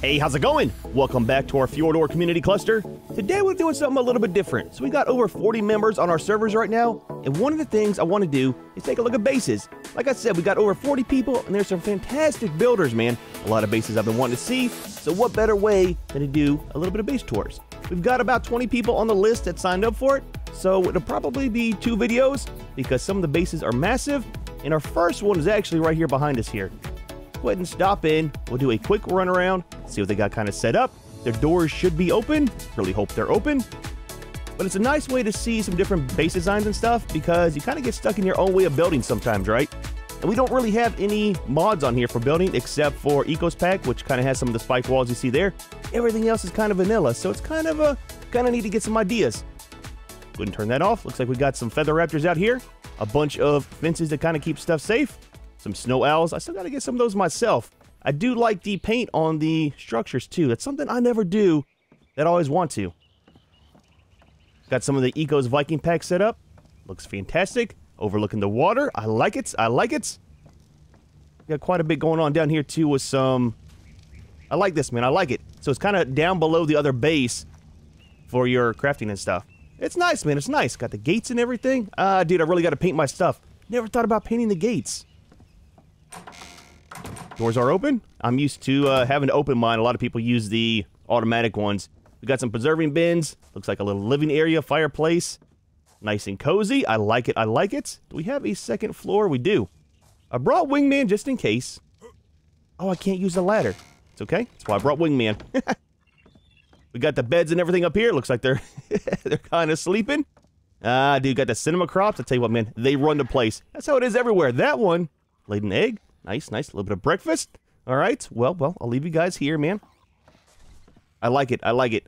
Hey, how's it going? Welcome back to our Fjordur Community Cluster. Today we're doing something a little bit different. So we got over 40 members on our servers right now, and one of the things I want to do is take a look at bases. Like I said, we got over 40 people, and there's some fantastic builders, man. A lot of bases I've been wanting to see, so what better way than to do a little bit of base tours? We've got about 20 people on the list that signed up for it, so it'll probably be two videos because some of the bases are massive, and our first one is actually right here behind us here go ahead and stop in. We'll do a quick run around, see what they got kind of set up. Their doors should be open. Really hope they're open. But it's a nice way to see some different base designs and stuff because you kind of get stuck in your own way of building sometimes, right? And we don't really have any mods on here for building except for Ecos Pack, which kind of has some of the spike walls you see there. Everything else is kind of vanilla, so it's kind of a kind of need to get some ideas. Go ahead and turn that off. Looks like we got some feather raptors out here, a bunch of fences to kind of keep stuff safe some snow owls. I still got to get some of those myself. I do like the paint on the structures too. That's something I never do that I always want to. Got some of the Ecos Viking pack set up. Looks fantastic. Overlooking the water. I like it. I like it. Got quite a bit going on down here too with some... I like this, man. I like it. So it's kind of down below the other base for your crafting and stuff. It's nice, man. It's nice. Got the gates and everything. Ah, uh, dude, I really got to paint my stuff. Never thought about painting the gates. Doors are open. I'm used to uh, having to open mine. A lot of people use the automatic ones. We got some preserving bins. Looks like a little living area, fireplace. Nice and cozy. I like it. I like it. Do we have a second floor? We do. I brought Wingman just in case. Oh, I can't use the ladder. It's okay. That's why I brought Wingman. we got the beds and everything up here. Looks like they're they're kind of sleeping. Ah, dude, got the Sinomacrops. I tell you what, man, they run the place. That's how it is everywhere. That one laid an egg. Nice, nice. A little bit of breakfast. All right. Well, well, I'll leave you guys here, man. I like it. I like it.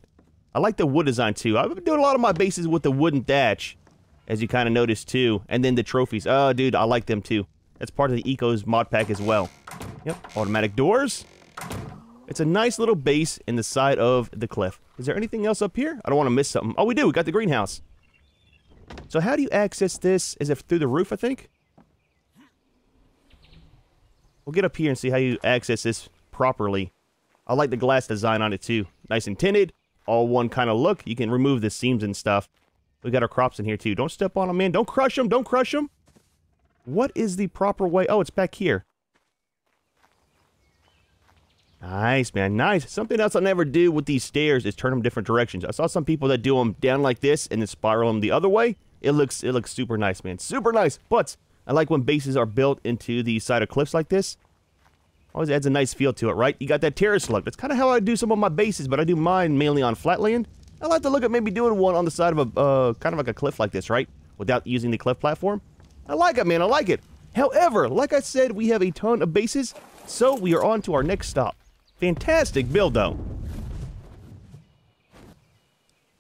I like the wood design, too. I've been doing a lot of my bases with the wooden thatch, as you kind of noticed, too. And then the trophies. Oh, dude, I like them, too. That's part of the Ecos mod pack as well. Yep, automatic doors. It's a nice little base in the side of the cliff. Is there anything else up here? I don't want to miss something. Oh, we do. We got the greenhouse. So how do you access this? Is it through the roof, I think? We'll get up here and see how you access this properly. I like the glass design on it too. Nice and tinted. All one kind of look. You can remove the seams and stuff. We got our crops in here too. Don't step on them, man. Don't crush them. Don't crush them. What is the proper way? Oh, it's back here. Nice, man. Nice. Something else I never do with these stairs is turn them different directions. I saw some people that do them down like this and then spiral them the other way. It looks it looks super nice, man. Super nice. But I like when bases are built into the side of cliffs like this. Always adds a nice feel to it, right? You got that terrace look. That's kind of how I do some of my bases, but I do mine mainly on flat land. I like to look at maybe doing one on the side of a, uh, kind of like a cliff like this, right? Without using the cliff platform. I like it, man. I like it. However, like I said, we have a ton of bases, so we are on to our next stop. Fantastic build, though.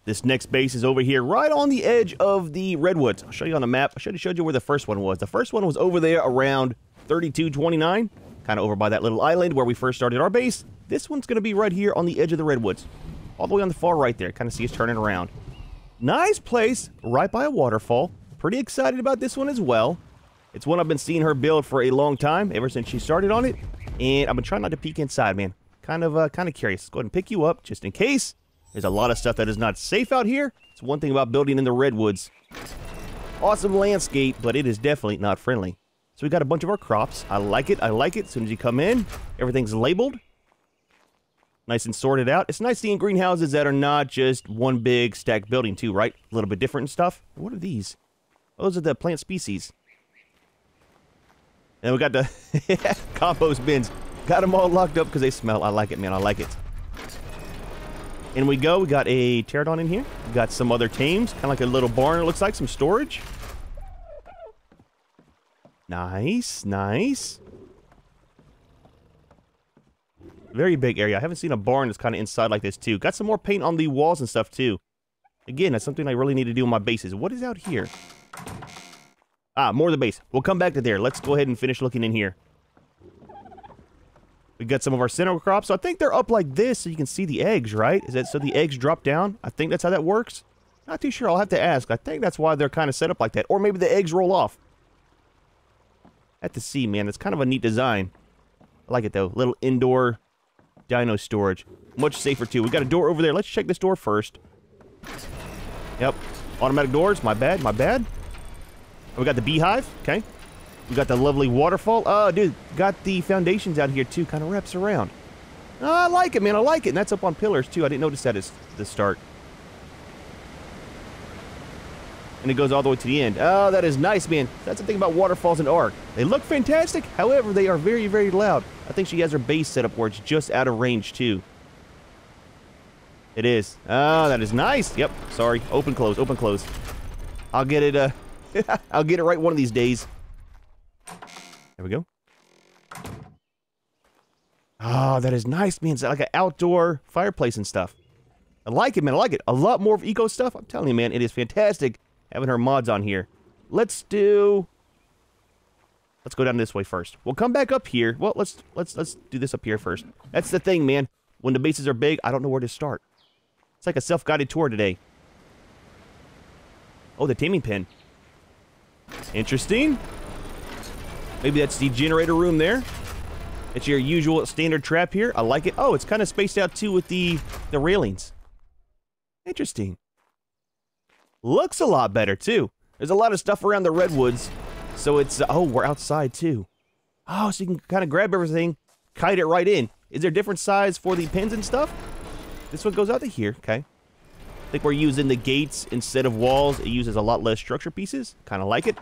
This next base is over here, right on the edge of the redwoods. I'll show you on the map. I should have showed you where the first one was. The first one was over there around 3229, kind of over by that little island where we first started our base. This one's going to be right here on the edge of the redwoods, all the way on the far right there. Kind of see us turning around. Nice place, right by a waterfall. Pretty excited about this one as well. It's one I've been seeing her build for a long time, ever since she started on it. And I've been trying not to peek inside, man. Kind of, uh, kind of curious. Let's go ahead and pick you up, just in case. There's a lot of stuff that is not safe out here. It's one thing about building in the redwoods. Awesome landscape, but it is definitely not friendly. So we got a bunch of our crops. I like it. I like it. As soon as you come in, everything's labeled. Nice and sorted out. It's nice seeing greenhouses that are not just one big stacked building too, right? A little bit different and stuff. What are these? Those are the plant species. And we got the compost bins. Got them all locked up because they smell. I like it, man. I like it. And we go. We got a pterodon in here. We got some other tames. Kind of like a little barn, it looks like. Some storage. Nice. Nice. Very big area. I haven't seen a barn that's kind of inside like this, too. Got some more paint on the walls and stuff, too. Again, that's something I really need to do on my bases. What is out here? Ah, more of the base. We'll come back to there. Let's go ahead and finish looking in here. We got some of our Sinomacrops. So I think they're up like this so you can see the eggs, right? Is that so the eggs drop down? I think that's how that works. Not too sure. I'll have to ask. I think that's why they're kind of set up like that. Or maybe the eggs roll off. At the sea, man. That's kind of a neat design. I like it, though. Little indoor dino storage. Much safer, too. We got a door over there. Let's check this door first. Yep. Automatic doors. My bad. My bad. We got the beehive. Okay. We got the lovely waterfall. Oh, dude. Got the foundations out here, too. Kind of wraps around. Oh, I like it, man. I like it. And that's up on pillars, too. I didn't notice that at the start. And it goes all the way to the end. Oh, that is nice, man. That's the thing about waterfalls in Ark. They look fantastic. However, they are very, very loud. I think she has her base set up where it's just out of range, too. It is. Oh, that is nice. Yep. Sorry. Open, close. Open, close. I'll get it, uh... I'll get it right one of these days. There we go. Oh, that is nice, man. It's like an outdoor fireplace and stuff. I like it, man. I like it. A lot more of eco stuff. I'm telling you, man, it is fantastic having her mods on here. Let's do... Let's go down this way first. We'll come back up here. Well, let's let's let's do this up here first. That's the thing, man. When the bases are big, I don't know where to start. It's like a self-guided tour today. Oh, the taming pen. Interesting. Maybe that's the generator room there. It's your usual standard trap here. I like it. Oh, it's kind of spaced out too with the, the railings. Interesting. Looks a lot better too. There's a lot of stuff around the redwoods. So it's, oh, we're outside too. Oh, so you can kind of grab everything, kite it right in. Is there different size for the pins and stuff? This one goes out to here, okay. I think we're using the gates instead of walls. It uses a lot less structure pieces. Kind of like it.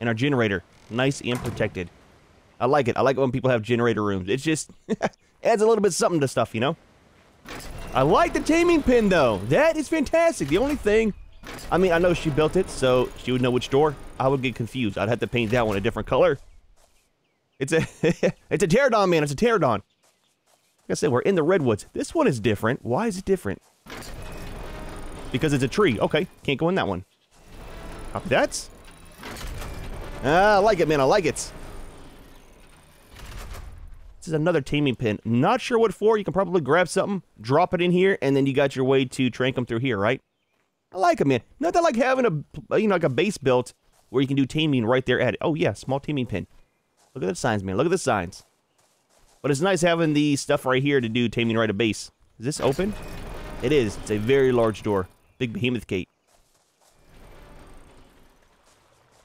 And our generator, nice and protected. I like it. I like it when people have generator rooms. It's just adds a little bit something to stuff, you know? I like the taming pin, though. That is fantastic. The only thing... I mean, I know she built it, so she would know which door. I would get confused. I'd have to paint that one a different color. It's a... it's a pterodon, man. It's a pterodon. Like I said, we're in the redwoods. This one is different. Why is it different? Because it's a tree. Okay, can't go in that one. Copy. Ah, I like it, man. I like it. This is another taming pin. Not sure what for. You can probably grab something, drop it in here, and then you got your way to trank them through here, right? I like it, man. Not that like having a, you know, like a base built where you can do taming right there at it. Oh, yeah, small taming pin. Look at the signs, man. Look at the signs. But it's nice having the stuff right here to do taming right at base. Is this open? It is. It's a very large door. Big behemoth gate.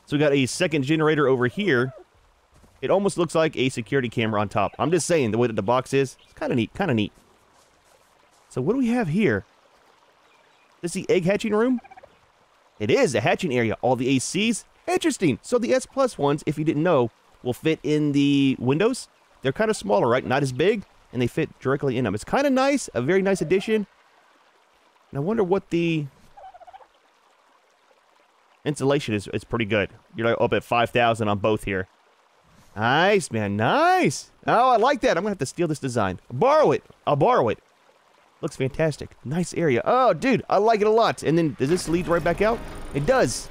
So we got a second generator over here. It almost looks like a security camera on top. I'm just saying, the way that the box is, it's kind of neat, kind of neat. So what do we have here? Is this is the egg hatching room? It is a hatching area. All the ACs. Interesting. So the S Plus ones, if you didn't know, will fit in the windows. They're kind of smaller, right? Not as big, and they fit directly in them. It's kind of nice, a very nice addition. And I wonder what the insulation is. It's pretty good. You're up at 5,000 on both here. Nice, man. Nice. Oh, I like that. I'm going to have to steal this design. borrow it. I'll borrow it. Looks fantastic. Nice area. Oh, dude, I like it a lot. And then, does this lead right back out? It does.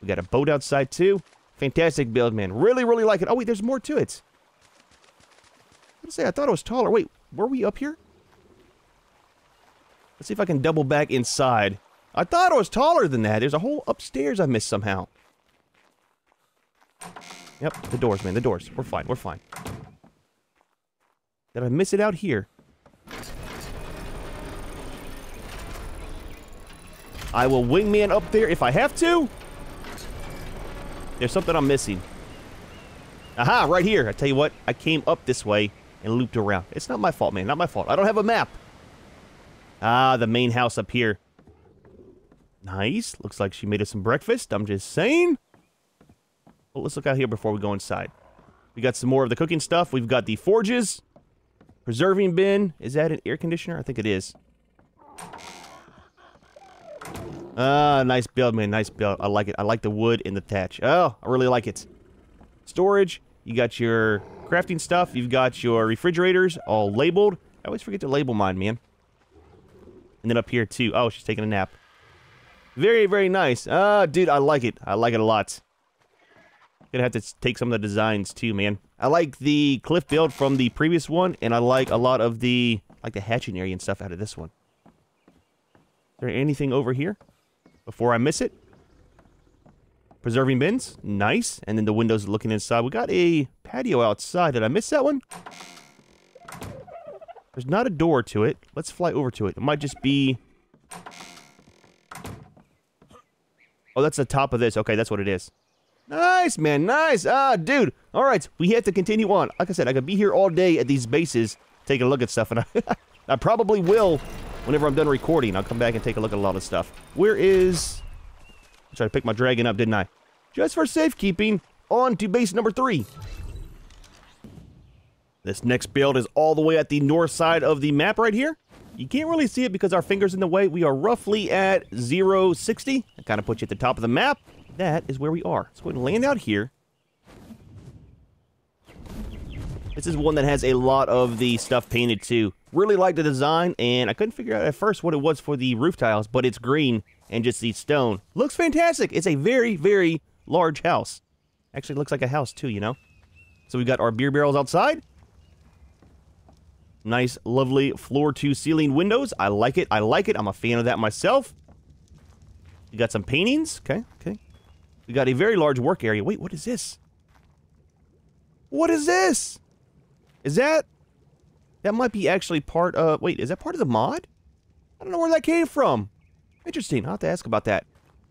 We got a boat outside, too. Fantastic build, man. Really, really like it. Oh, wait, there's more to it. Let's say I thought it was taller. Wait, were we up here? Let's see if I can double back inside. I thought it was taller than that. There's a whole upstairs I missed somehow. Yep, the doors, man, the doors. We're fine, we're fine. Did I miss it out here? I will wingman up there if I have to. There's something I'm missing. Aha, right here. I tell you what, I came up this way and looped around. It's not my fault, man. Not my fault. I don't have a map. Ah, the main house up here. Nice. Looks like she made us some breakfast. I'm just saying. Well, let's look out here before we go inside. We got some more of the cooking stuff. We've got the forges. Preserving bin. Is that an air conditioner? I think it is. Ah, nice build, man. Nice build. I like it. I like the wood and the thatch. Oh, I really like it. Storage. You got your crafting stuff. You've got your refrigerators all labeled. I always forget to label mine, man. And then up here, too. Oh, she's taking a nap. Very, very nice. Ah, dude, I like it. I like it a lot. Gonna have to take some of the designs too, man. I like the cliff build from the previous one, and I like a lot of the like the hatching area and stuff out of this one. Is there anything over here before I miss it? Preserving bins, nice. And then the windows looking inside. We got a patio outside. Did I miss that one? There's not a door to it. Let's fly over to it. It might just be... Oh, that's the top of this. Okay, that's what it is. Nice, man. Nice. Ah, dude. All right, we have to continue on. Like I said, I could be here all day at these bases taking a look at stuff, and I, I probably will whenever I'm done recording. I'll come back and take a look at a lot of stuff. Where is... I tried to pick my dragon up, didn't I? Just for safekeeping, on to base number three. This next build is all the way at the north side of the map right here. You can't really see it because our finger's in the way. We are roughly at 0, 60. That kind of puts you at the top of the map. That is where we are. Let's go ahead and land out here. This is one that has a lot of the stuff painted too. Really like the design, and I couldn't figure out at first what it was for the roof tiles, but it's green and just the stone. Looks fantastic. It's a very, very large house. Actually looks like a house too, you know? So we've got our beer barrels outside. Nice, lovely floor to ceiling windows. I like it. I like it. I'm a fan of that myself. We got some paintings. Okay, okay. We got a very large work area. Wait, what is this? What is this? Is that... That might be actually part of... Wait, is that part of the mod? I don't know where that came from. Interesting. I'll have to ask about that.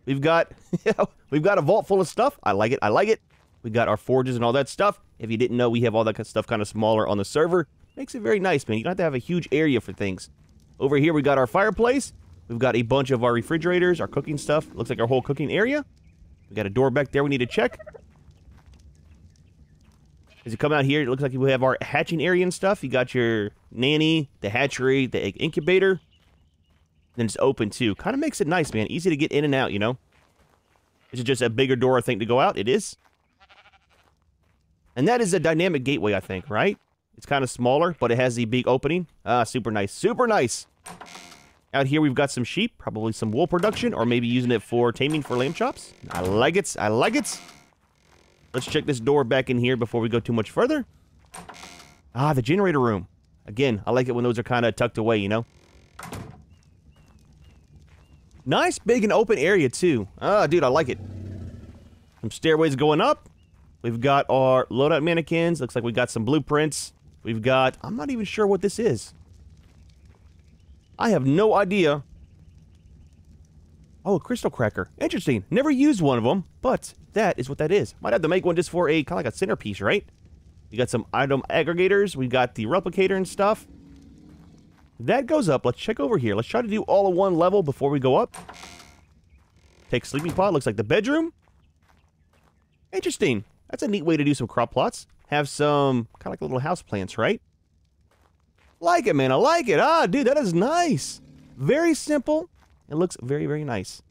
We've got... we've got a vault full of stuff. I like it. I like it. We got our forges and all that stuff. If you didn't know, we have all that stuff kind of smaller on the server. Makes it very nice, man. You don't have to have a huge area for things. Over here, we got our fireplace. We've got a bunch of our refrigerators, our cooking stuff. Looks like our whole cooking area. We got a door back there we need to check. As you come out here, it looks like we have our hatching area and stuff. You got your nanny, the hatchery, the egg incubator. Then it's open too. Kind of makes it nice, man. Easy to get in and out, you know? Is it just a bigger door, I think, to go out? It is. And that is a dynamic gateway, I think, right? It's kind of smaller, but it has the big opening. Ah, super nice. Super nice. Out here, we've got some sheep, probably some wool production, or maybe using it for taming for lamb chops. I like it. I like it. Let's check this door back in here before we go too much further. Ah, the generator room. Again, I like it when those are kind of tucked away, you know? Nice, big, and open area, too. Ah, dude, I like it. Some stairways going up. We've got our loadout mannequins. Looks like we got some blueprints. We've got... I'm not even sure what this is. I have no idea. Oh, a crystal cracker. Interesting. Never used one of them, but that is what that is. Might have to make one just for a kind of like a centerpiece, right? We got some item aggregators. We got the replicator and stuff. That goes up. Let's check over here. Let's try to do all in one level before we go up. Tek sleeping pod. Looks like the bedroom. Interesting. That's a neat way to do some crop plots have some kind of like little house plants, right? Like it, man. I like it. Ah, dude, that is nice. Very simple. It looks very, very nice.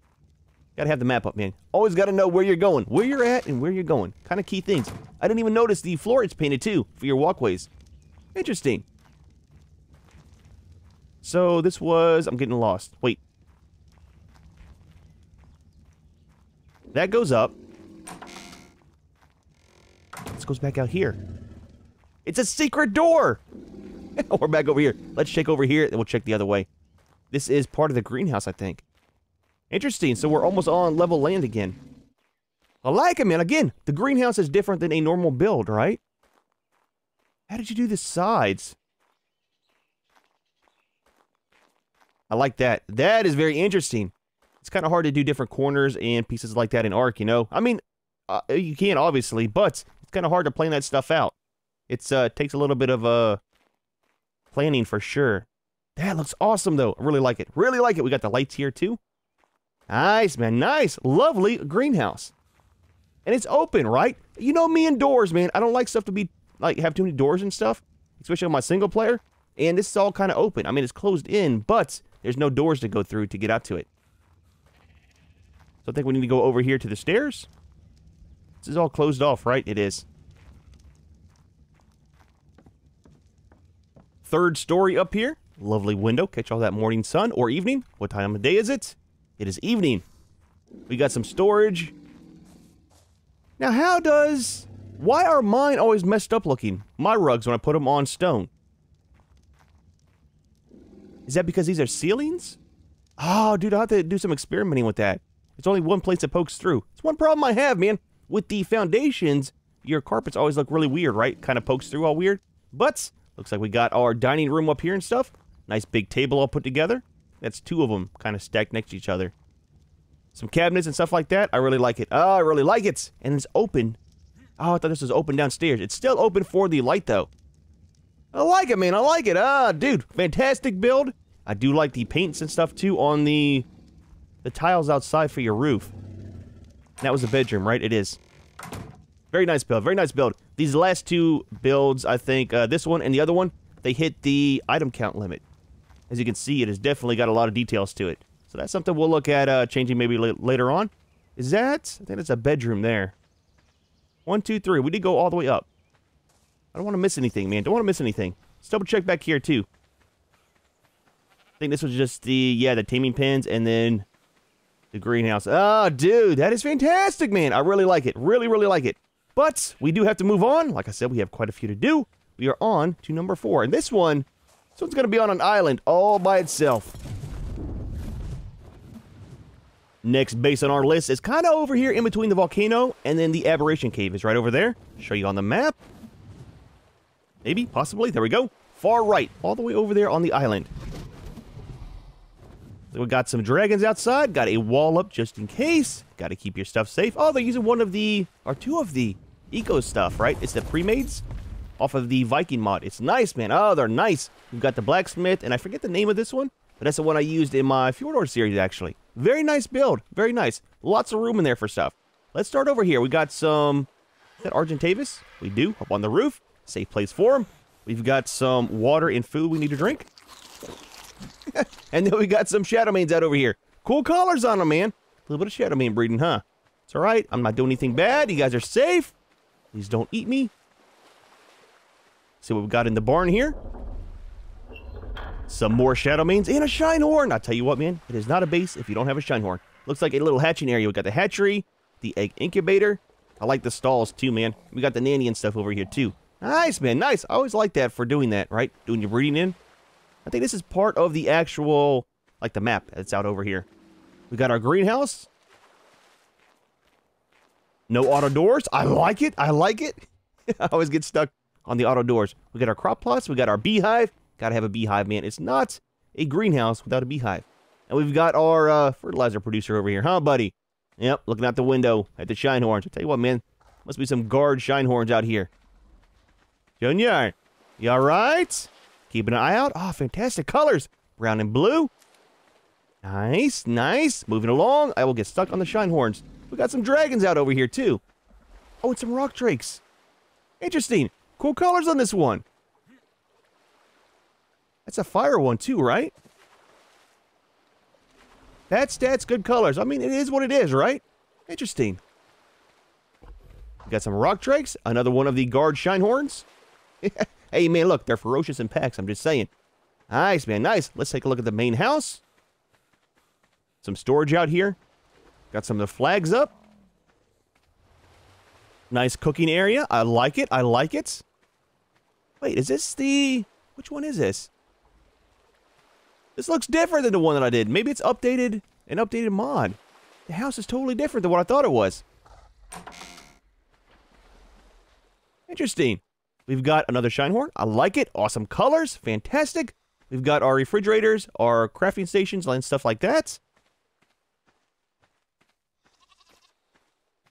Gotta have the map up, man. Always gotta know where you're going, where you're at, and where you're going. Kind of key things. I didn't even notice the floor is painted too for your walkways. Interesting. So this was... I'm getting lost. Wait. That goes up goes back out here. It's a secret door! We're back over here. Let's check over here, and we'll check the other way. This is part of the greenhouse, I think. Interesting, so we're almost on level land again. I like it, man. Again, the greenhouse is different than a normal build, right? How did you do the sides? I like that. That is very interesting. It's kind of hard to do different corners and pieces like that in Ark, you know? I mean, uh, you can, obviously, but it's kind of hard to plan that stuff out. It's uh takes a little bit of uh planning for sure. That looks awesome though. I really like it. Really like it. We got the lights here too. Nice, man. Nice. Lovely greenhouse. And it's open, right? You know me indoors, man. I don't like stuff to be like have too many doors and stuff, especially on my single player. And this is all kind of open. I mean, it's closed in, but there's no doors to go through to get out to it. So I think we need to go over here to the stairs. This is all closed off, right? It is. Third story up here. Lovely window. Catch all that morning sun or evening. What time of day is it? It is evening. We got some storage. Now, how does... Why are mine always messed up looking? My rugs when I put them on stone. Is that because these are ceilings? Oh, dude, I'll have to do some experimenting with that. It's only one place that pokes through. It's one problem I have, man. With the foundations, your carpets always look really weird, right? Kind of pokes through all weird. But Looks like we got our dining room up here and stuff. Nice big table all put together. That's two of them kind of stacked next to each other. Some cabinets and stuff like that. I really like it. Oh, I really like it. And it's open. Oh, I thought this was open downstairs. It's still open for the light, though. I like it, man. I like it. Ah, dude. Fantastic build. I do like the paints and stuff, too, on the the tiles outside for your roof. That was a bedroom, right? It is. Very nice build. Very nice build. These last two builds, I think, uh, this one and the other one, they hit the item count limit. As you can see, it has definitely got a lot of details to it. So that's something we'll look at uh, changing maybe later on. Is that? I think that's a bedroom there. One, two, three. We did go all the way up. I don't want to miss anything, man. Don't want to miss anything. Let's double check back here, too. I think this was just the, yeah, the taming pens and then the greenhouse. Oh, dude, that is fantastic, man. I really like it. Really, really like it. But we do have to move on. Like I said, we have quite a few to do. We are on to number four. And this one, this one's going to be on an island all by itself. Next base on our list is kind of over here in between the volcano and then the aberration cave is right over there. Show you on the map. Maybe, possibly. There we go. Far right, all the way over there on the island. We got some dragons outside. Got a wall up just in case. Got to keep your stuff safe. Oh, they're using one of the, or two of the eco stuff, right? It's the pre-mades off of the Viking mod. It's nice, man. Oh, they're nice. We've got the blacksmith, and I forget the name of this one, but that's the one I used in my Fjordur series, actually. Very nice build. Very nice. Lots of room in there for stuff. Let's start over here. We got some... Is that Argentavis? We do. Up on the roof. Safe place for him. We've got some water and food we need to drink. and then we got some Shadowmanes out over here. Cool collars on them, man. A little bit of Shadowmane breeding, huh? It's all right. I'm not doing anything bad. You guys are safe. Please don't eat me. See what we got in the barn here. Some more Shadowmanes and a Shine Shinehorn. I'll tell you what, man. It is not a base if you don't have a Shinehorn. Looks like a little hatching area. We got the hatchery, the egg incubator. I like the stalls too, man. We got the nanny and stuff over here too. Nice, man. Nice. I always like that for doing that, right? Doing your breeding in. I think this is part of the actual, like the map that's out over here. We got our greenhouse. No auto doors. I like it. I like it. I always get stuck on the auto doors. We got our crop plots. We got our beehive. Gotta have a beehive, man. It's not a greenhouse without a beehive. And we've got our uh, fertilizer producer over here, huh, buddy? Yep, looking out the window at the Shinehorns. I tell you what, man. Must be some guard Shinehorns out here. Junior, you alright? Keeping an eye out. Oh, fantastic colors. Brown and blue. Nice, nice. Moving along. I will get stuck on the Shinehorns. We got some dragons out over here, too. Oh, and some rock drakes. Interesting. Cool colors on this one. That's a fire one, too, right? That's, that's good colors. I mean, it is what it is, right? Interesting. We got some rock drakes. Another one of the guard Shinehorns. Hey, man, look, they're ferocious in packs. I'm just saying. Nice, man, nice. Let's take a look at the main house. Some storage out here. Got some of the flags up. Nice cooking area. I like it. I like it. Wait, is this the... Which one is this? This looks different than the one that I did. Maybe it's updated, an updated mod. The house is totally different than what I thought it was. Interesting. We've got another Shinehorn. I like it. Awesome colors. Fantastic. We've got our refrigerators, our crafting stations, and stuff like that.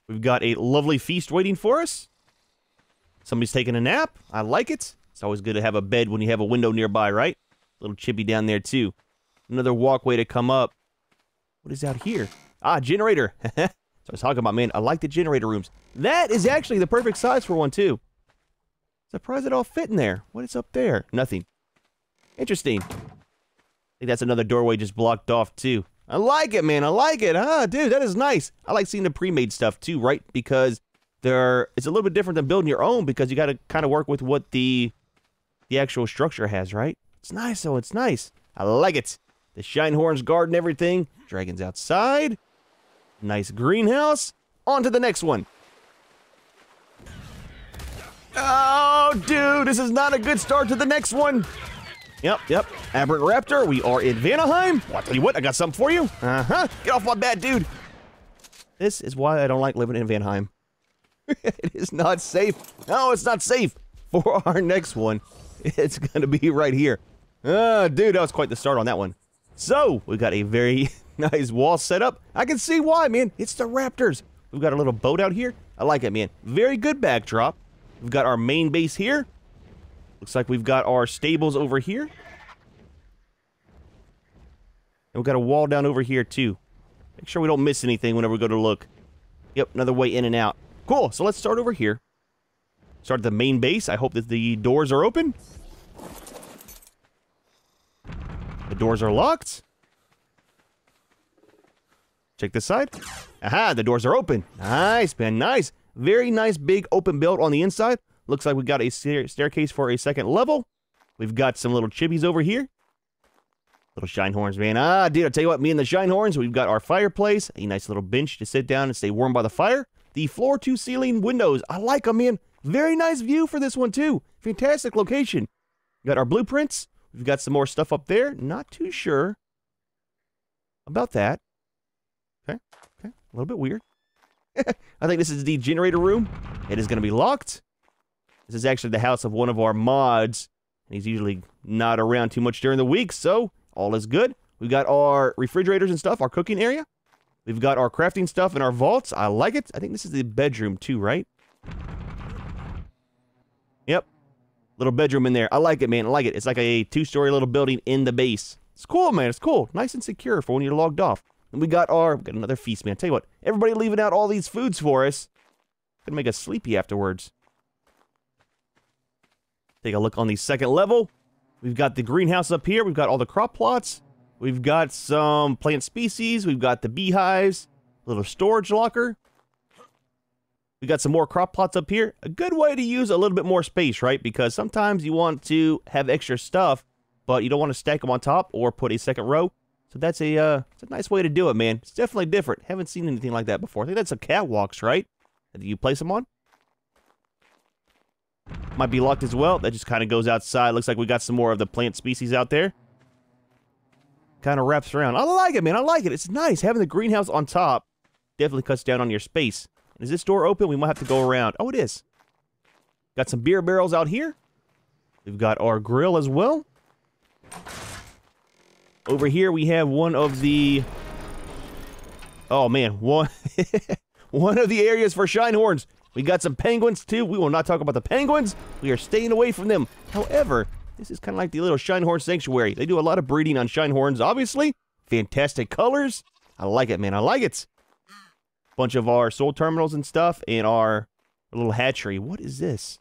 We've got a lovely feast waiting for us. Somebody's taking a nap. I like it. It's always good to have a bed when you have a window nearby, right? Little chippy down there, too. Another walkway to come up. What is out here? Ah, generator. so I was talking about, man, I like the generator rooms. That is actually the perfect size for one, too. Surprised it all fit in there. What is up there? Nothing. Interesting. I think that's another doorway just blocked off, too. I like it, man. I like it. Ah, dude, that is nice. I like seeing the pre-made stuff, too, right? Because there, it's a little bit different than building your own because you got to kind of work with what the the actual structure has, right? It's nice, though. It's nice. I like it. The Shinehorns guard and everything. Dragons outside. Nice greenhouse. On to the next one. Oh, dude, this is not a good start to the next one. Yep, yep. Aberrant Raptor, we are in Vanaheim. Well, I'll tell you what, I got something for you. Uh-huh. Get off my bed, dude. This is why I don't like living in Vanaheim. it is not safe. No, it's not safe. For our next one, it's going to be right here. Uh, dude, that was quite the start on that one. So, we got a very nice wall set up. I can see why, man. It's the Raptors. We've got a little boat out here. I like it, man. Very good backdrop. We've got our main base here. Looks like we've got our stables over here. And we've got a wall down over here, too. Make sure we don't miss anything whenever we go to look. Yep, another way in and out. Cool, so let's start over here. Start the main base. I hope that the doors are open. The doors are locked. Check this side. Aha, the doors are open. Nice, man, nice. Very nice big open build on the inside. Looks like we got a staircase for a second level. We've got some little chibis over here. Little Shinehorns, man. Ah, dude, I'll tell you what, me and the Shinehorns, we've got our fireplace, a nice little bench to sit down and stay warm by the fire. The floor to ceiling windows, I like them, man. Very nice view for this one, too. Fantastic location. We got our blueprints. We've got some more stuff up there. Not too sure about that. Okay, okay, a little bit weird. I think this is the generator room. It is going to be locked. This is actually the house of one of our mods. And he's usually not around too much during the week, so all is good. We've got our refrigerators and stuff, our cooking area. We've got our crafting stuff in our vaults. I like it. I think this is the bedroom too, right? Yep. Little bedroom in there. I like it, man. I like it. It's like a two-story little building in the base. It's cool, man. It's cool. Nice and secure for when you're logged off. And we got our, we got another feast, man. Tell you what, everybody leaving out all these foods for us. Gonna make us sleepy afterwards. Take a look on the second level. We've got the greenhouse up here. We've got all the crop plots. We've got some plant species. We've got the beehives. A little storage locker. We got some more crop plots up here. A good way to use a little bit more space, right? Because sometimes you want to have extra stuff, but you don't want to stack them on top or put a second row. So that's a uh, it's a nice way to do it, man. It's definitely different. Haven't seen anything like that before. I think that's a catwalks, right? That you place them on. Might be locked as well. That just kind of goes outside. Looks like we got some more of the plant species out there. Kind of wraps around. I like it, man. I like it. It's nice. Having the greenhouse on top definitely cuts down on your space. Is this door open? We might have to go around. Oh, it is. Got some beer barrels out here. We've got our grill as well. Over here we have one of the... Oh, man. One, one of the areas for Shinehorns. We got some penguins too. We will not talk about the penguins. We are staying away from them. However, this is kind of like the little Shinehorn Sanctuary. They do a lot of breeding on Shinehorns, obviously. Fantastic colors. I like it, man. I like it. Bunch of our soul terminals and stuff in our little hatchery. What is this?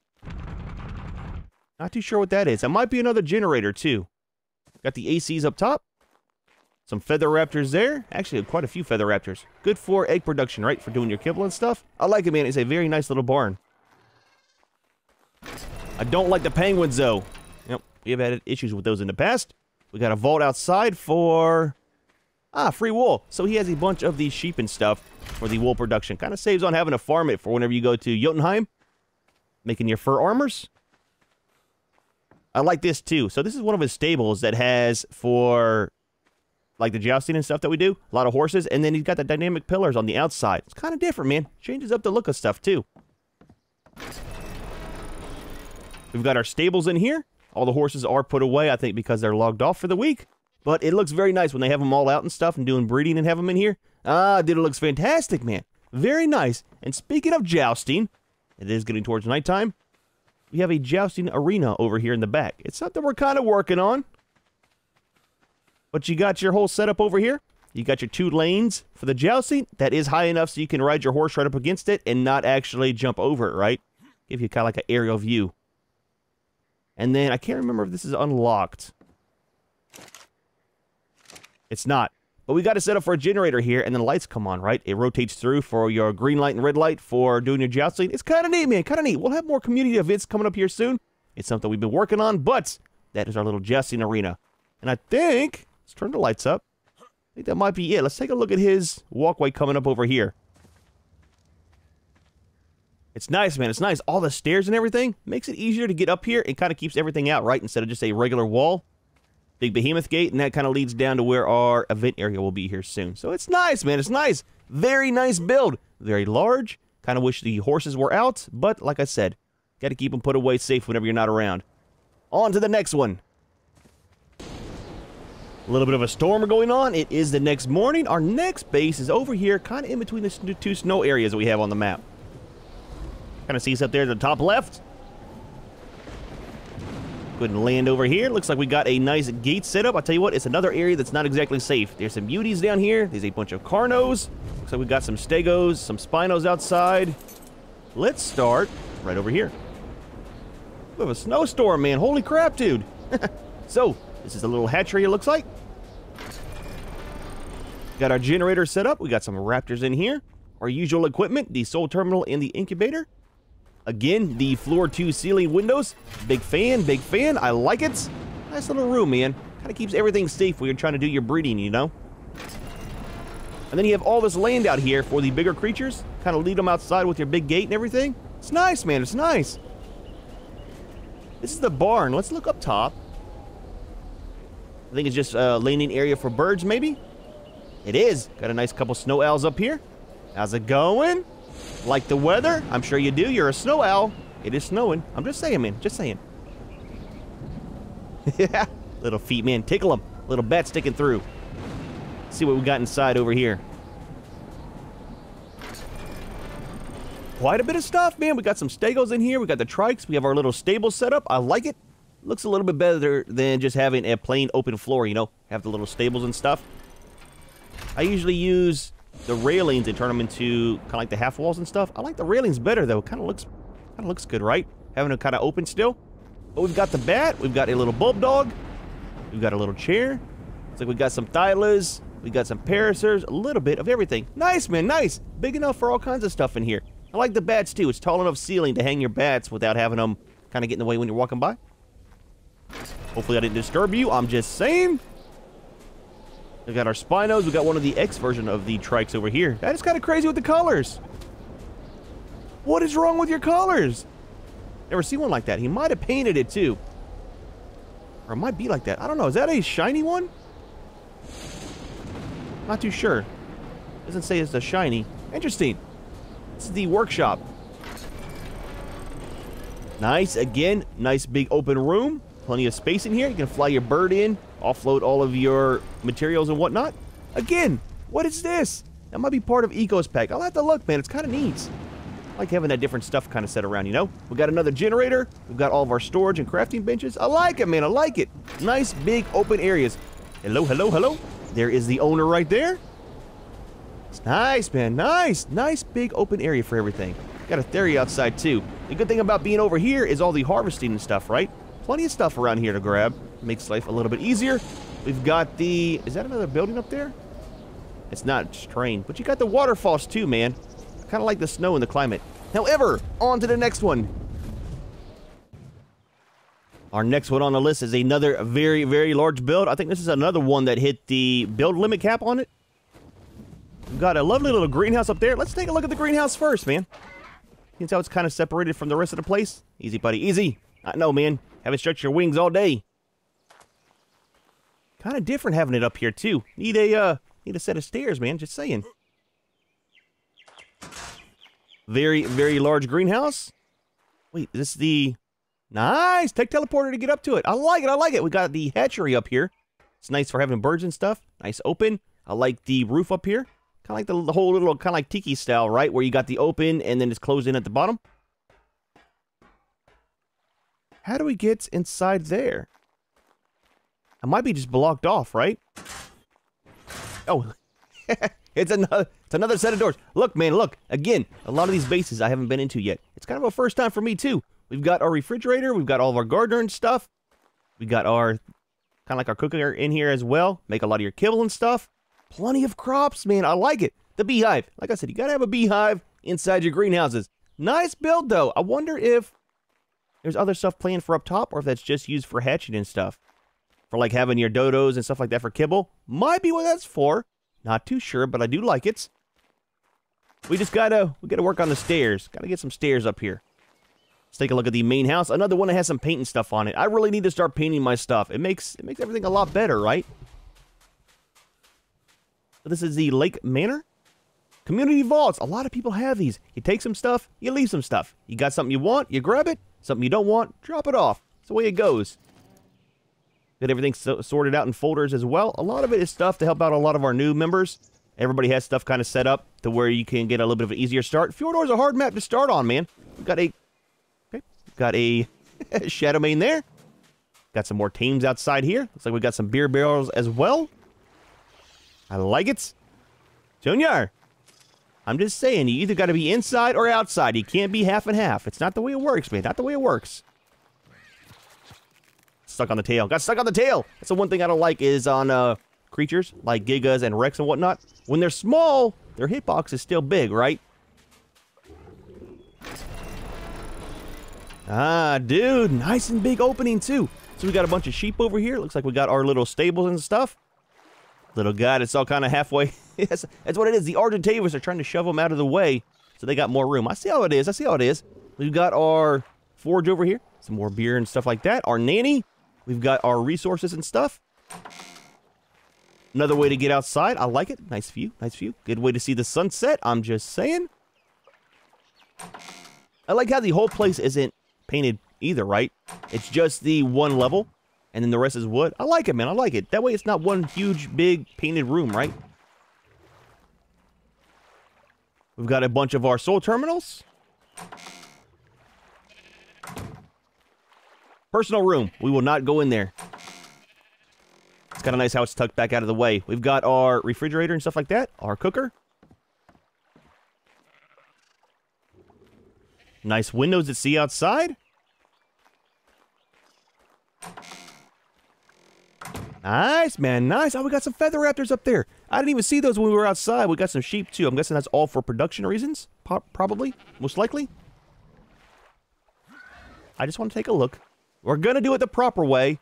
Not too sure what that is. That might be another generator, too. Got the ACs up top. Some feather raptors there. Actually, quite a few feather raptors. Good for egg production, right? For doing your kibble and stuff. I like it, man. It's a very nice little barn. I don't like the penguins, though. Yep, we have had issues with those in the past. We got a vault outside for... Ah, free wool. So he has a bunch of these sheep and stuff for the wool production. Kind of saves on having to farm it for whenever you go to Jotunheim. Making your fur armors. I like this, too. So this is one of his stables that has for like the jousting and stuff that we do. A lot of horses. And then he's got the dynamic pillars on the outside. It's kind of different, man. Changes up the look of stuff, too. We've got our stables in here. All the horses are put away, I think, because they're logged off for the week. But it looks very nice when they have them all out and stuff and doing breeding and have them in here. Ah, dude, it looks fantastic, man. Very nice. And speaking of jousting, it is getting towards nighttime. We have a jousting arena over here in the back. It's something we're kind of working on. But you got your whole setup over here. You got your two lanes for the jousting. That is high enough so you can ride your horse right up against it and not actually jump over it, right? Give you kind of like an aerial view. And then I can't remember if this is unlocked. It's not. But we got to set up for a generator here, and then the lights come on, right? It rotates through for your green light and red light for doing your jousting. It's kind of neat, man. Kind of neat. We'll have more community events coming up here soon. It's something we've been working on, but that is our little jousting arena. And I think Let's turn the lights up. I think that might be it. Let's take a look at his walkway coming up over here. It's nice, man. It's nice. All the stairs and everything makes it easier to get up here. It kind of keeps everything out, right? Instead of just a regular wall. Big behemoth gate, and that kind of leads down to where our event area will be here soon. So it's nice, man. It's nice. Very nice build. Very large. Kind of wish the horses were out, but like I said, got to keep them put away safe whenever you're not around. On to the next one. A little bit of a storm going on. It is the next morning. Our next base is over here, kind of in between the two snow areas that we have on the map. Kind of see us up there at the top left. Go ahead and land over here. Looks like we got a nice gate set up. I'll tell you what, it's another area that's not exactly safe. There's some beauties down here. There's a bunch of Carnos. Looks like we got some Stegos, some Spinos outside. Let's start right over here. We have a snowstorm, man. Holy crap, dude. so, this is a little hatchery, it looks like. Got our generator set up. We got some Raptors in here. Our usual equipment, the Soul Terminal and the Incubator. Again, the floor to ceiling windows. Big fan, big fan. I like it. Nice little room, man. Kind of keeps everything safe when you're trying to do your breeding, you know? And then you have all this land out here for the bigger creatures. Kind of lead them outside with your big gate and everything. It's nice, man. It's nice. This is the barn. Let's look up top. I think it's just a landing area for birds, maybe? It is. Got a nice couple snow owls up here. How's it going? Like the weather? I'm sure you do. You're a snow owl. It is snowing. I'm just saying, man. Just saying. yeah. Little feet, man. Tickle them. Little bat sticking through. Let's see what we got inside over here. Quite a bit of stuff, man. We got some stegos in here. We got the trikes. We have our little stable set up. I like it. Looks a little bit better than just having a plain open floor, you know? Have the little stables and stuff. I usually use the railings and turn them into kind of like the half walls and stuff. I like the railings better though. Kind of looks, kind of looks good, right? Having it kind of open still. But we've got the bat. We've got a little bulb dog. We've got a little chair. It's like we got some thylas. We got some paracers. A little bit of everything. Nice, man. Nice. Big enough for all kinds of stuff in here. I like the bats too. It's tall enough ceiling to hang your bats without having them kind of get in the way when you're walking by. Hopefully I didn't disturb you. I'm just saying. We got our Spinos. We've got one of the X version of the Trikes over here. That is kind of crazy with the colors. What is wrong with your colors? Never seen one like that. He might have painted it too. Or it might be like that. I don't know. Is that a shiny one? Not too sure. Doesn't say it's a shiny. Interesting. This is the workshop. Nice. Again, nice big open room. Plenty of space in here. You can fly your bird in, offload all of your materials and whatnot. Again, what is this? That might be part of Ecos Pack. I'll have to look, man. It's kind of neat. I like having that different stuff kind of set around, you know? We got another generator. We've got all of our storage and crafting benches. I like it, man. I like it. Nice, big, open areas. Hello, hello, hello. There is the owner right there. It's nice, man. Nice. Nice, big, open area for everything. Got a Theri outside, too. The good thing about being over here is all the harvesting and stuff, right? Plenty of stuff around here to grab. Makes life a little bit easier. We've got the... Is that another building up there? It's not train, but you got the waterfalls too, man. Kind of like the snow and the climate. However, on to the next one. Our next one on the list is another very, very large build. I think this is another one that hit the build limit cap on it. We've got a lovely little greenhouse up there. Let's take a look at the greenhouse first, man. You can tell it's kind of separated from the rest of the place. Easy, buddy, easy. I know, man. Haven't stretched your wings all day. Kind of different having it up here, too. Need a, uh, need a set of stairs, man. Just saying. Very, very large greenhouse. Wait, is this the... Nice! Tek teleporter to get up to it. I like it, I like it. We got the hatchery up here. It's nice for having birds and stuff. Nice open. I like the roof up here. Kind of like the, the whole little, kind of like tiki style, right? Where you got the open and then it's closed in at the bottom. How do we get inside there? I might be just blocked off, right? Oh, it's another it's another set of doors. Look, man, look. Again, a lot of these bases I haven't been into yet. It's kind of a first time for me, too. We've got our refrigerator. We've got all of our gardener and stuff. We got our, kind of like our cooker in here as well. Make a lot of your kibble and stuff. Plenty of crops, man. I like it. The beehive. Like I said, you got to have a beehive inside your greenhouses. Nice build, though. I wonder if there's other stuff planned for up top, or if that's just used for hatching and stuff. For like having your dodos and stuff like that for kibble. Might be what that's for. Not too sure, but I do like it. We just gotta, we gotta work on the stairs. Gotta get some stairs up here. Let's take a look at the main house. Another one that has some painting stuff on it. I really need to start painting my stuff. It makes, it makes everything a lot better, right? So this is the Lake Manor. Community vaults. A lot of people have these. You take some stuff, you leave some stuff. You got something you want, you grab it. Something you don't want, drop it off. It's the way it goes. Got everything so sorted out in folders as well. A lot of it is stuff to help out a lot of our new members. Everybody has stuff kind of set up to where you can get a little bit of an easier start. Fjordur is a hard map to start on, man. We've got a okay, got a Shadowmane there. Got some more teams outside here. Looks like we got some beer barrels as well. I like it. Junior, I'm just saying, you either got to be inside or outside. You can't be half and half. It's not the way it works, man. Not the way it works. Stuck on the tail. Got stuck on the tail. That's the one thing I don't like is on uh, creatures like Gigas and Rex and whatnot. When they're small, their hitbox is still big, right? Ah, dude, nice and big opening too. So we got a bunch of sheep over here. Looks like we got our little stables and stuff. Little guy it's all kind of halfway. yes, that's what it is. The Argentavis are trying to shove them out of the way so they got more room. I see how it is. I see how it is. We've got our forge over here. Some more beer and stuff like that. Our nanny. We've got our resources and stuff. Another way to get outside. I like it. Nice view. Nice view. Good way to see the sunset. I'm just saying. I like how the whole place isn't painted either, right? It's just the one level, and then the rest is wood. I like it, man. I like it. That way it's not one huge, big, painted room, right? We've got a bunch of our soul terminals. Personal room. We will not go in there. It's kind of nice how it's tucked back out of the way. We've got our refrigerator and stuff like that. Our cooker. Nice windows to see outside. Nice, man. Nice. Oh, we got some feather raptors up there. I didn't even see those when we were outside. We got some sheep, too. I'm guessing that's all for production reasons. Probably. Most likely. I just want to take a look. We're to do it the proper way.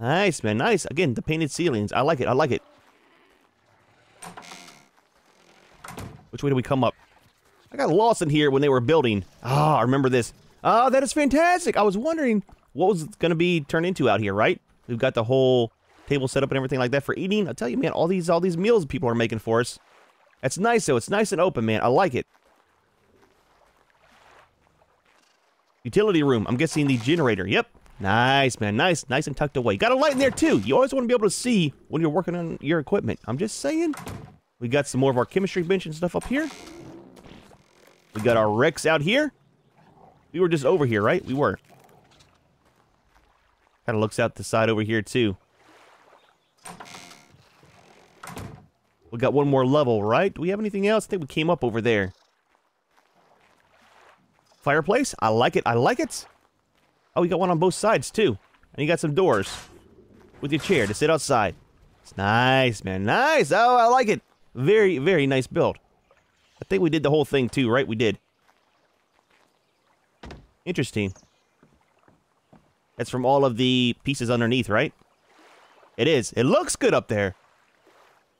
Nice, man. Nice. Again, the painted ceilings. I like it. I like it. Which way do we come up? I got lost in here when they were building. Ah, I remember this. Ah, that is fantastic. I was wondering what was going to be turned into out here, right? We've got the whole table set up and everything like that for eating. I'll tell you, man, all these all these meals people are making for us. That's nice, though. It's nice and open, man. I like it. Utility room. I'm guessing the generator. Yep. Nice, man. Nice. Nice and tucked away. Got a light in there, too. You always want to be able to see when you're working on your equipment. I'm just saying. We got some more of our chemistry bench and stuff up here. We got our Rex out here. We were just over here, right? We were. Kind of looks out the side over here, too. We got one more level, right? Do we have anything else? I think we came up over there. Fireplace? I like it. I like it. Oh, we got one on both sides, too. And you got some doors. With your chair to sit outside. It's nice, man. Nice. Oh, I like it. Very, very nice build. I think we did the whole thing, too, right? We did. Interesting. That's from all of the pieces underneath, right? It is. It looks good up there.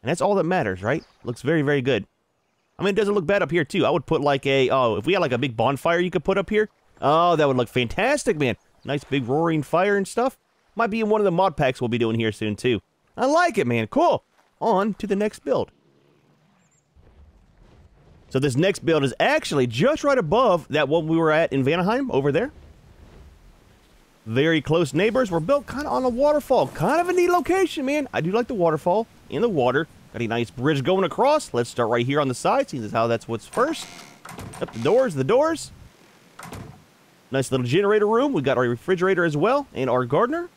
And that's all that matters, right? Looks very, very good. I mean, it doesn't look bad up here, too. I would put like a... Oh, if we had like a big bonfire you could put up here. Oh, that would look fantastic, man. Nice big roaring fire and stuff. Might be in one of the mod packs we'll be doing here soon, too. I like it, man. Cool. On to the next build. So this next build is actually just right above that one we were at in Vanaheim over there. Very close neighbors. We're built kind of on a waterfall. Kind of a neat location, man. I do like the waterfall in the water. Got a nice bridge going across. Let's start right here on the side. See how that's what's first. Up the doors, the doors. Nice little generator room. We got our refrigerator as well and our gardener.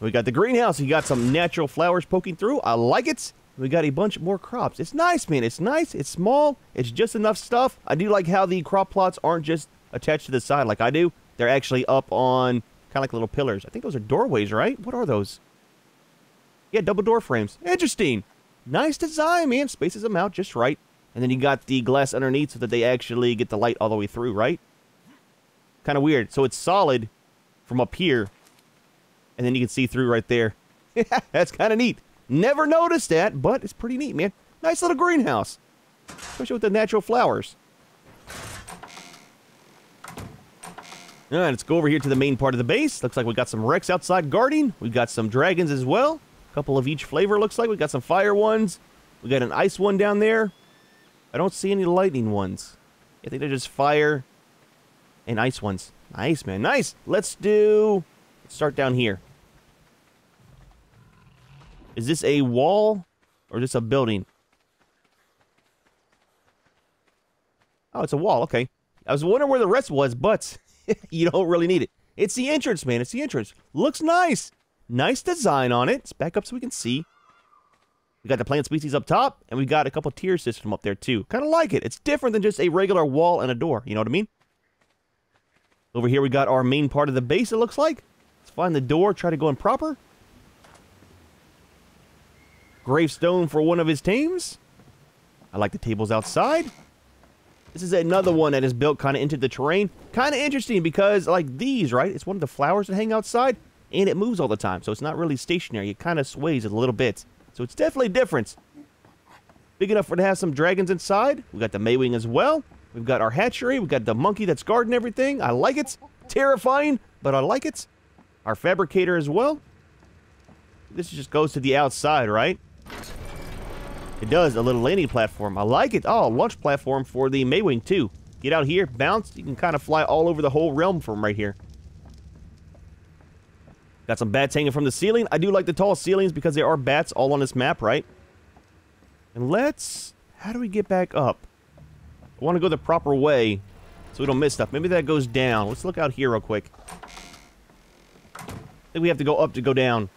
We got the greenhouse. You got some natural flowers poking through. I like it. We got a bunch more crops. It's nice, man. It's nice. It's small. It's just enough stuff. I do like how the crop plots aren't just attached to the side like I do. They're actually up on kind of like little pillars. I think those are doorways, right? What are those? Yeah, double door frames. Interesting. Nice design, man. Spaces them out just right. And then you got the glass underneath so that they actually get the light all the way through, right? Kind of weird. So it's solid from up here. And then you can see through right there. That's kind of neat. Never noticed that, but it's pretty neat, man. Nice little greenhouse. Especially with the natural flowers. All right, let's go over here to the main part of the base. Looks like we got some Rex outside guarding. We've got some dragons as well. Couple of each flavor, looks like. we got some fire ones. We got an ice one down there. I don't see any lightning ones. I think they're just fire. and ice ones. Nice, man. Nice. Let's do... Let's start down here. Is this a wall or just a building? Oh, it's a wall. Okay. I was wondering where the rest was, but you don't really need it. It's the entrance, man. It's the entrance. Looks nice. Nice design on it. Let's back up so we can see. We got the plant species up top, and we got a couple tier system up there too. Kind of like it. It's different than just a regular wall and a door. You know what I mean? Over here we got our main part of the base, it looks like. Let's find the door, try to go in proper. Gravestone for one of his teams. I like the tables outside. This is another one that is built kind of into the terrain. Kind of interesting because, like these, right? It's one of the flowers that hang outside, and it moves all the time, so it's not really stationary. It kind of sways a little bit. So it's definitely different. Big enough for to have some dragons inside. We got the Maywing as well. We've got our hatchery. We've got the monkey that's guarding everything. I like it. Terrifying, but I like it. Our fabricator as well. This just goes to the outside, right? It does, a little landing platform. I like it. Oh, launch platform for the Maywing, too. Get out here, bounce. You can kind of fly all over the whole realm from right here. Got some bats hanging from the ceiling. I do like the tall ceilings because there are bats all on this map, right? And let's... How do we get back up? I want to go the proper way so we don't miss stuff. Maybe that goes down. Let's look out here real quick. I think we have to go up to go down.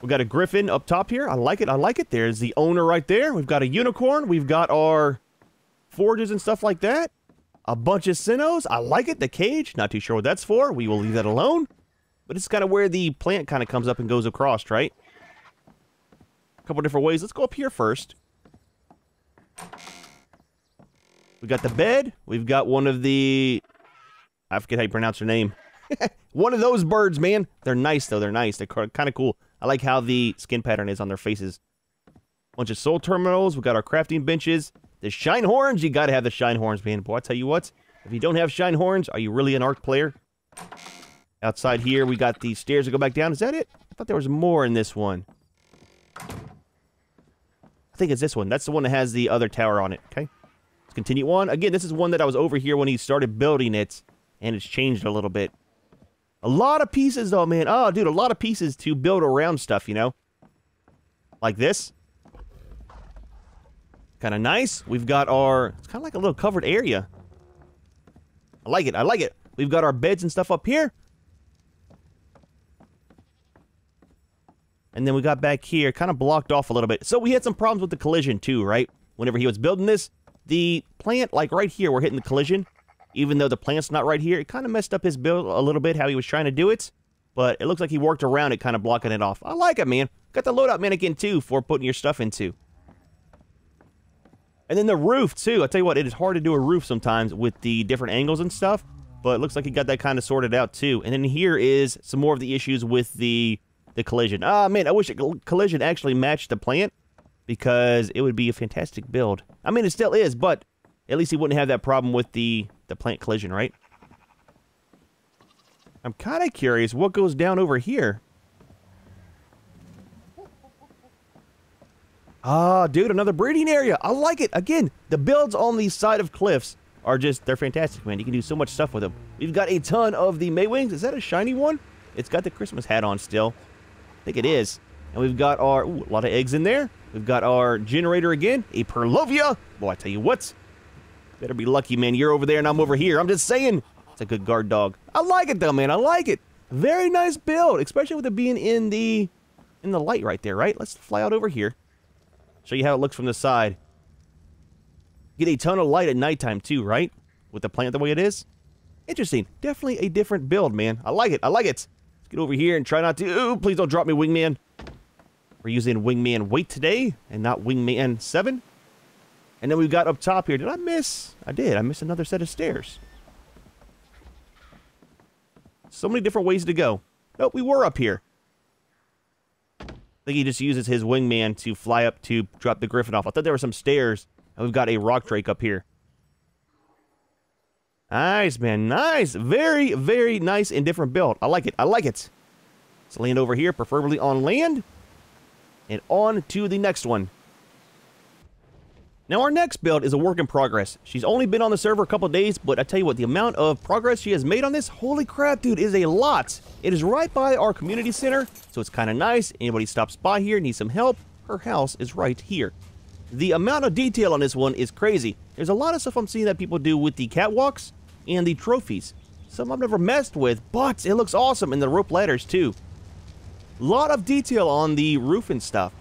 We got a griffin up top here. I like it. I like it. There's the owner right there. We've got a unicorn. We've got our forges and stuff like that. A bunch of Sinnohs. I like it. The cage. Not too sure what that's for. We will leave that alone. But it's kind of where the plant kind of comes up and goes across, right? A couple different ways. Let's go up here first. We got the bed. We've got one of the... I forget how you pronounce her name. one of those birds, man. They're nice, though. They're nice. They're kind of cool. I like how the skin pattern is on their faces. Bunch of soul terminals. We got our crafting benches. The Shinehorns, you gotta have the Shinehorns, man. Boy, I tell you what, if you don't have Shinehorns, are you really an Ark player? Outside here, we got the stairs that go back down. Is that it? I thought there was more in this one. I think it's this one. That's the one that has the other tower on it, okay? Let's continue on. Again, this is one that I was over here when he started building it, and it's changed a little bit. A lot of pieces, though, man. Oh, dude, a lot of pieces to build around stuff, you know? Like this. Kind of nice. We've got our... It's kind of like a little covered area. I like it. I like it. We've got our beds and stuff up here. And then we got back here, kind of blocked off a little bit. So we had some problems with the collision too, right? Whenever he was building this, the plant, like right here, we're hitting the collision. Even though the plant's not right here, it kind of messed up his build a little bit, how he was trying to do it. But it looks like he worked around it, kind of blocking it off. I like it, man. Got the loadout mannequin too for putting your stuff into. And then the roof, too. I tell you what, it is hard to do a roof sometimes with the different angles and stuff. But it looks like he got that kind of sorted out, too. And then here is some more of the issues with the the collision. Ah, man, I wish a collision actually matched the plant. Because it would be a fantastic build. I mean, it still is, but at least he wouldn't have that problem with the, the plant collision, right? I'm kind of curious what goes down over here. Ah, dude, another breeding area. I like it. Again, the builds on the side of cliffs are just, they're fantastic, man. You can do so much stuff with them. We've got a ton of the Maywings. Is that a shiny one? It's got the Christmas hat on still. I think it is. And we've got our, ooh, a lot of eggs in there. We've got our generator again, a Purlovia. Boy, I tell you what, better be lucky, man. You're over there and I'm over here. I'm just saying. It's a good guard dog. I like it though, man. I like it. Very nice build, especially with it being in the in the light right there, right? Let's fly out over here. Show you how it looks from the side. Get a ton of light at nighttime too, right? With the plant the way it is. Interesting. Definitely a different build, man. I like it. I like it. Let's get over here and try not to... Ooh, please don't drop me, Wingman. We're using Wingman Weight today and not Wingman 7. And then we've got up top here. Did I miss? I did. I missed another set of stairs. So many different ways to go. Nope, we were up here think he just uses his wingman to fly up to drop the griffin off. I thought there were some stairs, and we've got a rock drake up here. Nice, man. Nice. Very, very nice and different build. I like it. I like it. Let's land over here, preferably on land. And on to the next one. Now our next build is a work in progress. She's only been on the server a couple days, but I tell you what, the amount of progress she has made on this, holy crap, dude, is a lot. It is right by our community center, so it's kind of nice. Anybody stops by here, needs some help, her house is right here. The amount of detail on this one is crazy. There's a lot of stuff I'm seeing that people do with the catwalks and the trophies. Some I've never messed with, but it looks awesome, and the rope ladders too. A lot of detail on the roof and stuff.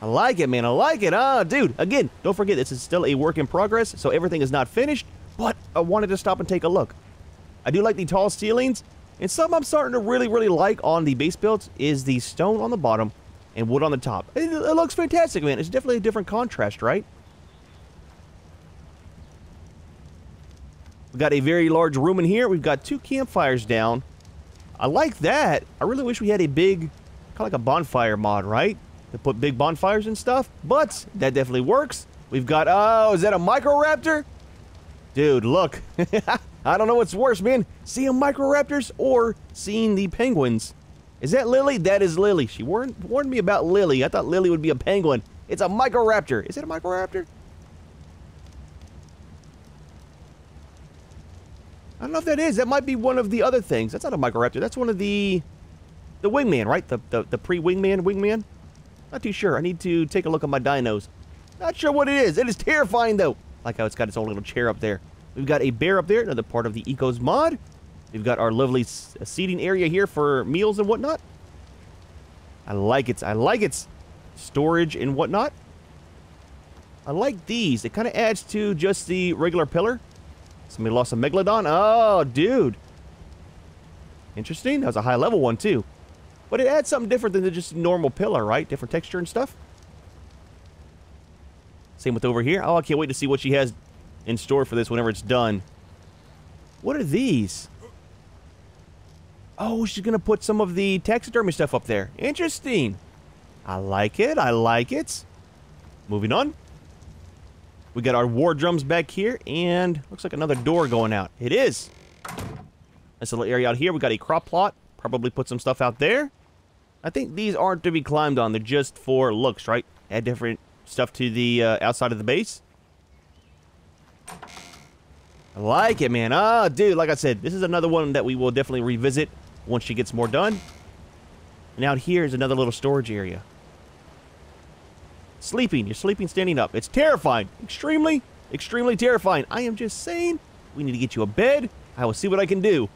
I like it, man. I like it. Ah, dude. Again, don't forget, this is still a work in progress, so everything is not finished, but I wanted to stop and take a look. I do like the tall ceilings, and something I'm starting to really, really like on the base builds is the stone on the bottom and wood on the top. It, it looks fantastic, man. It's definitely a different contrast, right? We've got a very large room in here. We've got two campfires down. I like that. I really wish we had a big, kind of like a bonfire mod, right? To put big bonfires and stuff, but that definitely works. We've got, oh, is that a Microraptor? Dude, look. I don't know what's worse, man. Seeing Microraptors or seeing the penguins. Is that Lily? That is Lily. She warned, warned me about Lily. I thought Lily would be a penguin. It's a Microraptor. Is it a Microraptor? I don't know if that is. That might be one of the other things. That's not a Microraptor. That's one of the... The wingman, right? The, the, the pre-wingman wingman? Not too sure. I need to take a look at my dinos. Not sure what it is. It is terrifying, though. Like how it's got its own little chair up there. We've got a bear up there, another part of the Ecos mod. We've got our lovely uh, seating area here for meals and whatnot. I like it. I like it. Storage and whatnot. I like these. It kind of adds to just the regular pillar. Somebody lost a Megalodon. Oh, dude. Interesting. That was a high level one, too. But it adds something different than just normal pillar, right? Different texture and stuff. Same with over here. Oh, I can't wait to see what she has in store for this whenever it's done. What are these? Oh, she's going to put some of the taxidermy stuff up there. Interesting. I like it. I like it. Moving on. We got our war drums back here, and looks like another door going out. It is. Nice little area out here. We got a crop plot. Probably put some stuff out there. I think these aren't to be climbed on. They're just for looks, right? Add different stuff to the uh, outside of the base. I like it, man. Ah, dude, like I said, this is another one that we will definitely revisit once she gets more done. And out here is another little storage area. Sleeping. You're sleeping standing up. It's terrifying. Extremely, extremely terrifying. I am just saying, we need to get you a bed. I will see what I can do.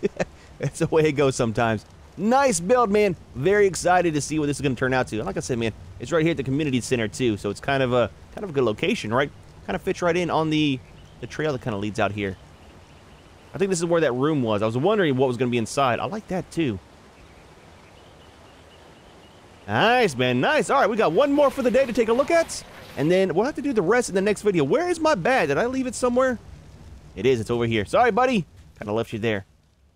That's the way it goes sometimes. Nice build, man. Very excited to see what this is going to turn out to. And like I said, man, it's right here at the community center too, so it's kind of a kind of a good location, right? Kind of fits right in on the the trail that kind of leads out here. I think this is where that room was. I was wondering what was going to be inside. I like that too. Nice, man. Nice. All right, we got one more for the day to take a look at. And then we'll have to do the rest in the next video. Where is my bag? Did I leave it somewhere? It is. It's over here. Sorry, buddy. Kind of left you there.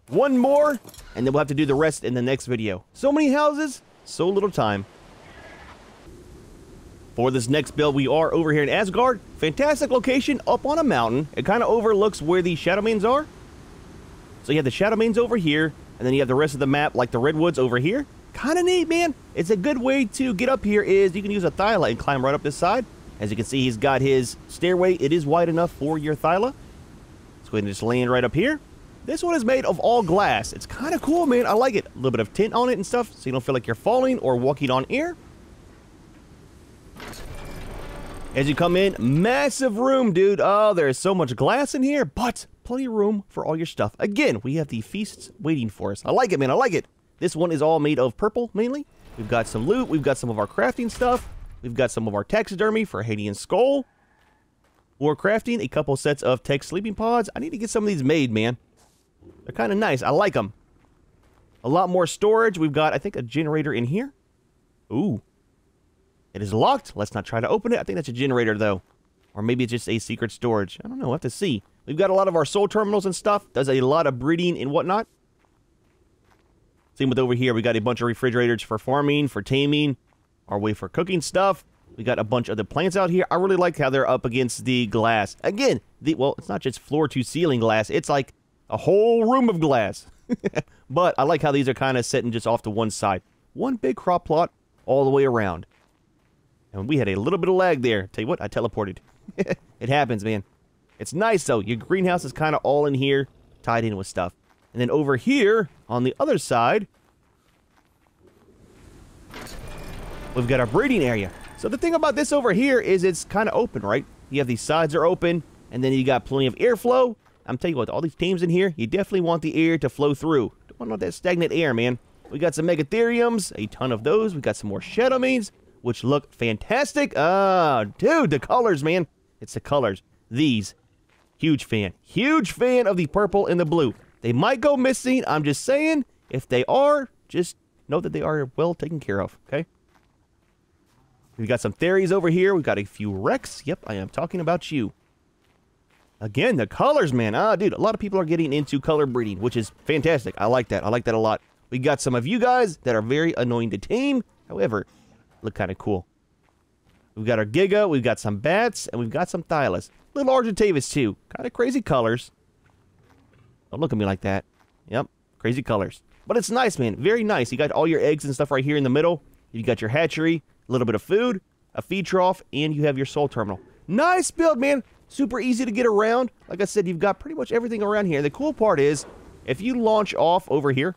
One more, and then we'll have to do the rest in the next video. So many houses, so little time. For this next build, we are over here in Asgard. Fantastic location up on a mountain. It kind of overlooks where the Shadowmanes are. So you have the Shadowmanes over here, and then you have the rest of the map, like the Redwoods over here. Kind of neat, man. It's a good way to get up here is you can use a Thyla and climb right up this side. As you can see, he's got his stairway. It is wide enough for your Thyla. Let's go ahead and just land right up here. This one is made of all glass. It's kind of cool, man. I like it. A little bit of tint on it and stuff, so you don't feel like you're falling or walking on air. As you come in, massive room, dude. Oh, there is so much glass in here, but plenty of room for all your stuff. Again, we have the feasts waiting for us. I like it, man. I like it. This one is all made of purple, mainly. We've got some loot. We've got some of our crafting stuff. We've got some of our taxidermy for Hadean Skull. We're crafting a couple sets of Tek sleeping pods. I need to get some of these made, man. They're kind of nice. I like them. A lot more storage. We've got, I think, a generator in here. Ooh. It is locked. Let's not try to open it. I think that's a generator, though. Or maybe it's just a secret storage. I don't know. We'll have to see. We've got a lot of our soul terminals and stuff. Does a lot of breeding and whatnot. Same with over here. We got a bunch of refrigerators for farming, for taming, our way for cooking stuff. We got a bunch of the plants out here. I really like how they're up against the glass. Again, the well, it's not just floor to ceiling glass. It's like a whole room of glass. but I like how these are kind of sitting just off to one side. One big crop plot all the way around. And we had a little bit of lag there. Tell you what, I teleported. it happens, man. It's nice, though. Your greenhouse is kind of all in here, tied in with stuff. And then over here, on the other side, we've got our breeding area. So the thing about this over here is it's kind of open, right? You have these sides are open, and then you got plenty of airflow. I'm telling you what, all these teams in here, you definitely want the air to flow through. Don't want that stagnant air, man. We got some Megatheriums, a ton of those. We got some more Shadowmanes, which look fantastic. Ah, dude, the colors, man. It's the colors. These, huge fan. Huge fan of the purple and the blue. They might go missing. I'm just saying, if they are, just know that they are well taken care of, okay? We've got some Theries over here. We've got a few Rex. Yep, I am talking about you. Again, the colors, man. Ah, dude, a lot of people are getting into color breeding, which is fantastic. I like that. I like that a lot. We got some of you guys that are very annoying to tame. However, look kind of cool. We've got our Giga, we've got some Bats, and we've got some Thylas. Little Argentavis, too. Kind of crazy colors. Don't look at me like that. Yep, crazy colors. But it's nice, man. Very nice. You got all your eggs and stuff right here in the middle. You got your hatchery, a little bit of food, a feed trough, and you have your soul terminal. Nice build, man. Super easy to get around. Like I said, you've got pretty much everything around here. The cool part is, if you launch off over here,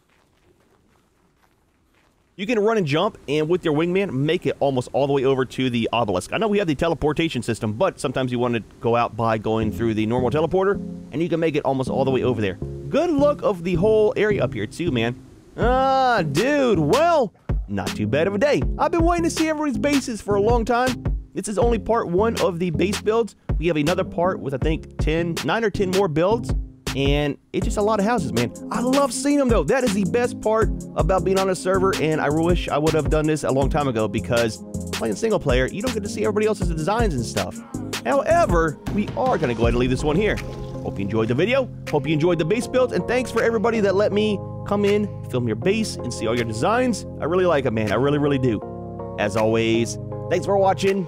you can run and jump, and with your wingman, make it almost all the way over to the obelisk. I know we have the teleportation system, but sometimes you want to go out by going through the normal teleporter, and you can make it almost all the way over there. Good look of the whole area up here, too, man. Ah, dude, well, not too bad of a day. I've been waiting to see everybody's bases for a long time. This is only part one of the base builds. We have another part with, I think, 10, 9 or 10 more builds and it's just a lot of houses, man. I love seeing them though. That is the best part about being on a server, and I wish I would have done this a long time ago because playing single player, you don't get to see everybody else's designs and stuff. However, we are going to go ahead and leave this one here. Hope you enjoyed the video. Hope you enjoyed the base build, and thanks for everybody that let me come in, film your base, and see all your designs. I really like it, man. I really, really do. As always, thanks for watching,